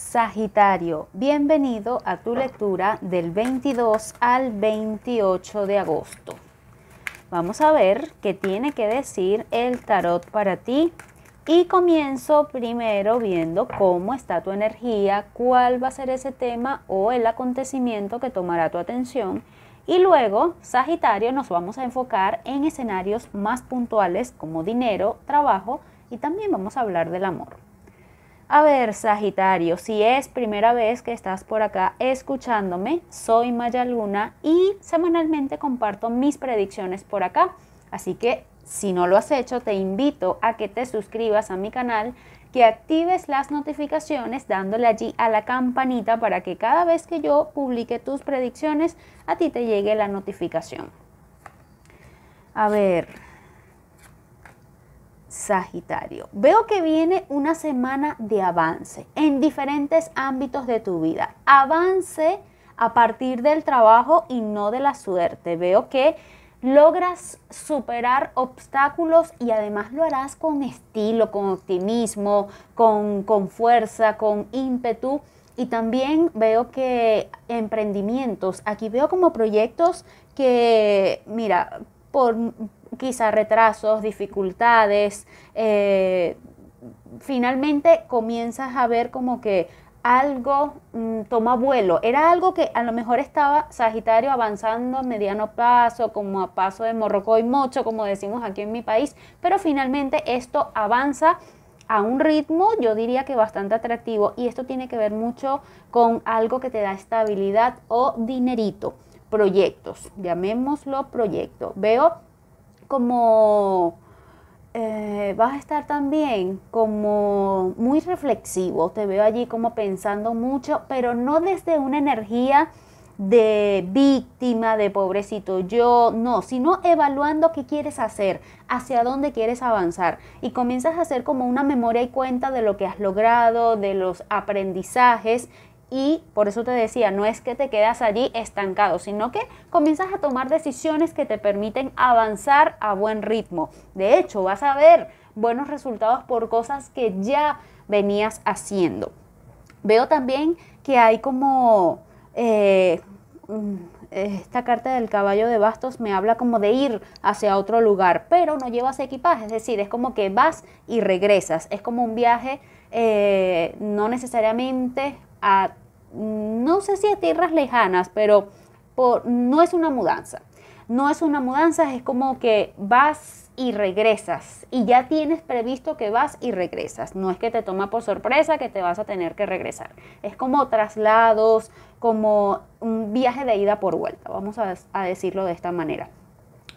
Sagitario, bienvenido a tu lectura del 22 al 28 de agosto. Vamos a ver qué tiene que decir el tarot para ti y comienzo primero viendo cómo está tu energía, cuál va a ser ese tema o el acontecimiento que tomará tu atención. Y luego, Sagitario, nos vamos a enfocar en escenarios más puntuales como dinero, trabajo y también vamos a hablar del amor. A ver, Sagitario, si es primera vez que estás por acá escuchándome, soy Maya Luna y semanalmente comparto mis predicciones por acá. Así que si no lo has hecho, te invito a que te suscribas a mi canal, que actives las notificaciones dándole allí a la campanita para que cada vez que yo publique tus predicciones, a ti te llegue la notificación. A ver, Sagitario. Veo que viene una semana de avance en diferentes ámbitos de tu vida. Avance a partir del trabajo y no de la suerte. Veo que logras superar obstáculos y además lo harás con estilo, con optimismo, con, con fuerza, con ímpetu. Y también veo que emprendimientos, aquí veo como proyectos que, mira, por, quizá retrasos, dificultades, eh, finalmente comienzas a ver como que algo mm, toma vuelo. Era algo que a lo mejor estaba Sagitario avanzando a mediano paso, como a paso de morrocoy mocho, como decimos aquí en mi país, pero finalmente esto avanza a un ritmo, yo diría que bastante atractivo, y esto tiene que ver mucho con algo que te da estabilidad o dinerito. Proyectos, llamémoslo proyecto. Veo como eh, vas a estar también como muy reflexivo, te veo allí como pensando mucho, pero no desde una energía de víctima, de pobrecito yo, no, sino evaluando qué quieres hacer, hacia dónde quieres avanzar. Y comienzas a hacer como una memoria y cuenta de lo que has logrado, de los aprendizajes y por eso te decía, no es que te quedas allí estancado, sino que comienzas a tomar decisiones que te permiten avanzar a buen ritmo. De hecho, vas a ver buenos resultados por cosas que ya venías haciendo. Veo también que hay como eh, mm, esta carta del caballo de bastos me habla como de ir hacia otro lugar, pero no llevas equipaje, es decir, es como que vas y regresas, es como un viaje eh, no necesariamente a no sé si a tierras lejanas, pero no es una mudanza. No es una mudanza, es como que vas y regresas y ya tienes previsto que vas y regresas. No es que te toma por sorpresa que te vas a tener que regresar. Es como traslados, como un viaje de ida por vuelta, vamos a decirlo de esta manera.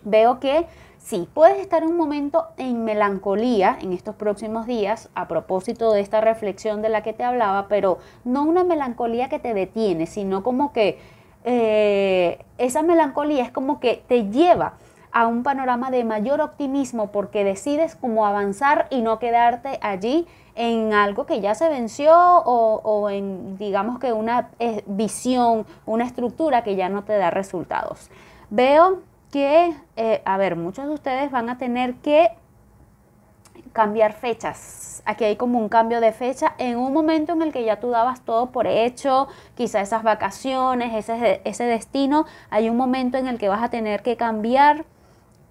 Veo que Sí, puedes estar un momento en melancolía en estos próximos días a propósito de esta reflexión de la que te hablaba, pero no una melancolía que te detiene, sino como que eh, esa melancolía es como que te lleva a un panorama de mayor optimismo porque decides como avanzar y no quedarte allí en algo que ya se venció o, en digamos que una eh, visión, una estructura que ya no te da resultados. Veo que, eh, a ver, muchos de ustedes van a tener que cambiar fechas. Aquí hay como un cambio de fecha en un momento en el que ya tú dabas todo por hecho, quizá esas vacaciones, ese, ese destino, hay un momento en el que vas a tener que cambiar.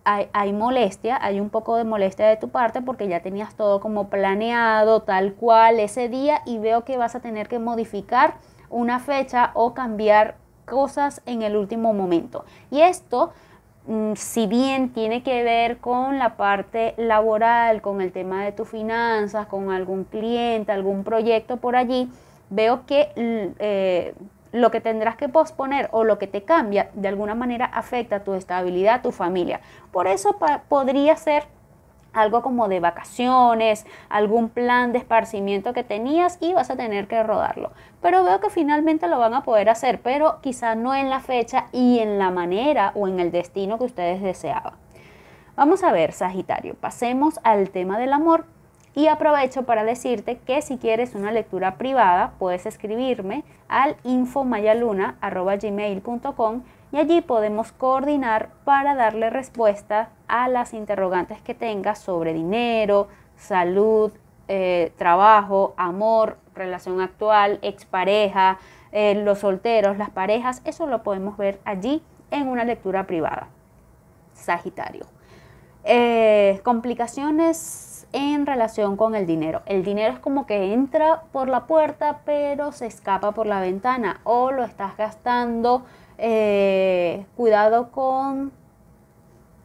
Hay, hay, molestia, hay un poco de molestia de tu parte porque ya tenías todo como planeado, tal cual ese día y veo que vas a tener que modificar una fecha o cambiar cosas en el último momento. Y esto si bien tiene que ver con la parte laboral, con el tema de tus finanzas, con algún cliente, algún proyecto por allí, veo que eh, lo que tendrás que posponer o lo que te cambia de alguna manera afecta tu estabilidad, tu familia. Por eso podría ser algo como de vacaciones, algún plan de esparcimiento que tenías y vas a tener que rodarlo. Pero veo que finalmente lo van a poder hacer, pero quizá no en la fecha y en la manera o en el destino que ustedes deseaban. Vamos a ver, Sagitario, pasemos al tema del amor y aprovecho para decirte que si quieres una lectura privada, puedes escribirme al infomayaluna.gmail.com y allí podemos coordinar para darle respuesta a las interrogantes que tengas sobre dinero, salud, eh, trabajo, amor, relación actual, expareja, eh, los solteros, las parejas, eso lo podemos ver allí en una lectura privada. Sagitario. Eh, complicaciones en relación con el dinero. El dinero es como que entra por la puerta pero se escapa por la ventana o lo estás gastando. Eh, cuidado con,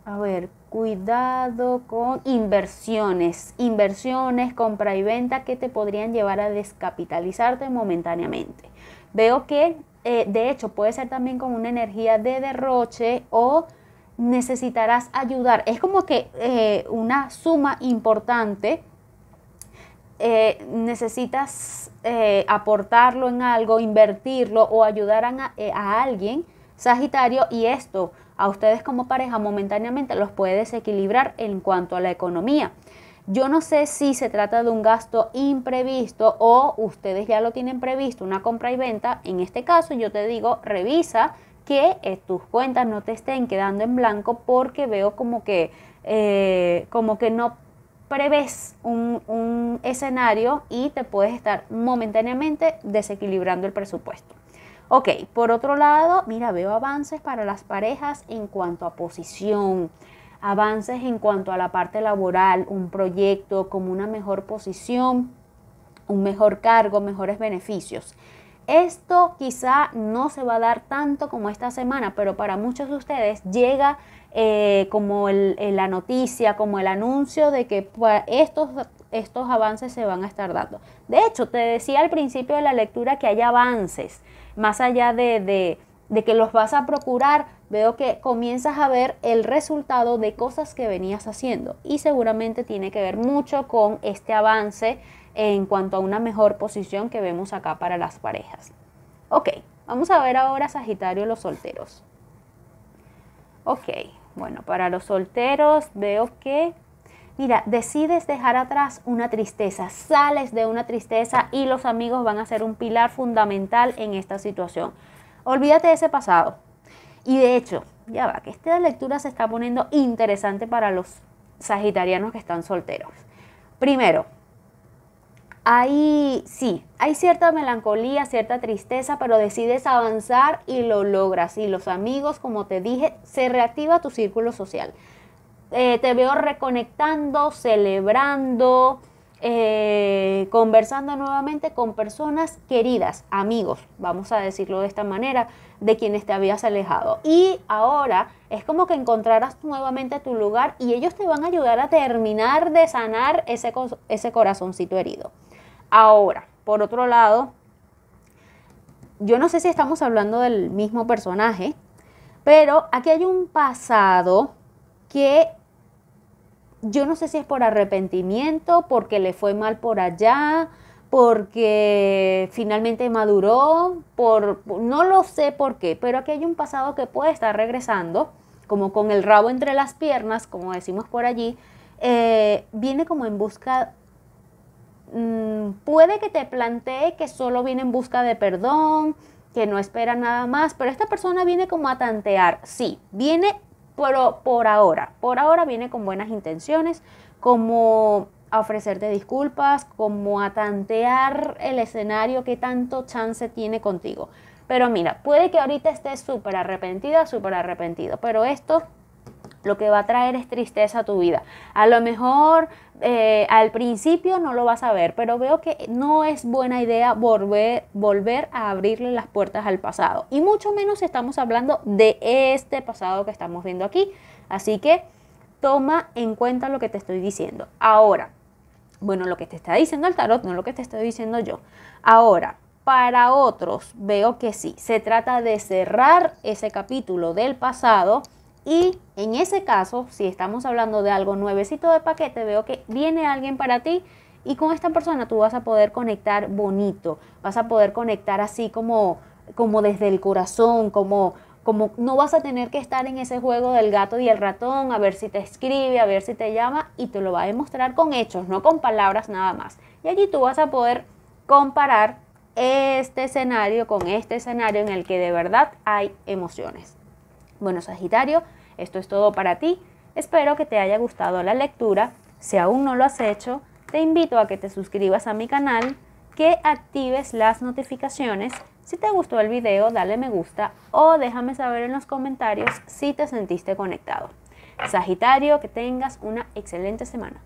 a ver, cuidado con inversiones, inversiones, compra y venta que te podrían llevar a descapitalizarte momentáneamente. Veo que eh, de hecho puede ser también con una energía de derroche o necesitarás ayudar. Es como que eh, una suma importante, eh, necesitas aportarlo en algo, invertirlo o ayudar a, a alguien, Sagitario, y esto a ustedes como pareja momentáneamente los puede desequilibrar en cuanto a la economía. Yo no sé si se trata de un gasto imprevisto o ustedes ya lo tienen previsto, una compra y venta. En este caso yo te digo, revisa que eh, tus cuentas no te estén quedando en blanco porque veo como que, eh, como que no prevés un, un escenario y te puedes estar momentáneamente desequilibrando el presupuesto. Ok, por otro lado, mira, veo avances para las parejas en cuanto a posición, avances en cuanto a la parte laboral, un proyecto como una mejor posición, un mejor cargo, mejores beneficios. Esto quizá no se va a dar tanto como esta semana, pero para muchos de ustedes llega eh, como la noticia, como el anuncio de que pues, estos, estos avances se van a estar dando. De hecho, te decía al principio de la lectura que hay avances más allá de, que los vas a procurar, veo que comienzas a ver el resultado de cosas que venías haciendo y seguramente tiene que ver mucho con este avance en cuanto a una mejor posición que vemos acá para las parejas. Ok, vamos a ver ahora Sagitario los solteros. Ok, bueno, para los solteros veo que Mira, decides dejar atrás una tristeza, sales de una tristeza y los amigos van a ser un pilar fundamental en esta situación. Olvídate de ese pasado. Y de hecho, ya va, que esta lectura se está poniendo interesante para los sagitarianos que están solteros. Primero, hay, sí, hay cierta melancolía, cierta tristeza, pero decides avanzar y lo logras. Y los amigos, como te dije, se reactiva tu círculo social. Eh, te veo reconectando, celebrando, eh, conversando nuevamente con personas queridas, amigos, vamos a decirlo de esta manera, de quienes te habías alejado. Y ahora es como que encontrarás nuevamente tu lugar y ellos te van a ayudar a terminar de sanar ese, ese corazoncito herido. Ahora, por otro lado, yo no sé si estamos hablando del mismo personaje, pero aquí hay un pasado que yo no sé si es por arrepentimiento, porque le fue mal por allá, porque finalmente maduró, por, no lo sé por qué, pero aquí hay un pasado que puede estar regresando, como con el rabo entre las piernas, como decimos por allí, eh, viene como en busca, mm, puede que te plantee que solo viene en busca de perdón, que no espera nada más, pero esta persona viene como a tantear, sí, viene pero por ahora, por ahora viene con buenas intenciones, como a ofrecerte disculpas, como a tantear el escenario que tanto chance tiene contigo. Pero mira, puede que ahorita estés súper arrepentida, súper arrepentido, pero esto lo que va a traer es tristeza a tu vida. A lo mejor eh, al principio no lo vas a ver, pero veo que no es buena idea volver, volver a abrirle las puertas al pasado. Y mucho menos estamos hablando de este pasado que estamos viendo aquí. Así que toma en cuenta lo que te estoy diciendo. Ahora, bueno, lo que te está diciendo el tarot, no lo que te estoy diciendo yo. Ahora, para otros veo que sí, se trata de cerrar ese capítulo del pasado y en ese caso, si estamos hablando de algo nuevecito de paquete, veo que viene alguien para ti y con esta persona tú vas a poder conectar bonito, vas a poder conectar así como, como desde el corazón, como, como no vas a tener que estar en ese juego del gato y el ratón, a ver si te escribe, a ver si te llama y te lo va a demostrar con hechos, no con palabras nada más. Y allí tú vas a poder comparar este escenario con este escenario en el que de verdad hay emociones. Bueno, Sagitario, esto es todo para ti. Espero que te haya gustado la lectura. Si aún no lo has hecho, te invito a que te suscribas a mi canal que actives las notificaciones. Si te gustó el video, dale me gusta o déjame saber en los comentarios si te sentiste conectado. Sagitario, que tengas una excelente semana.